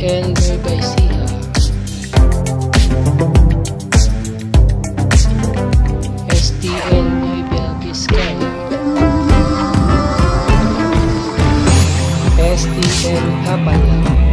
Elmer Garcia. STL Nuibel Vizcaya. STL Habana.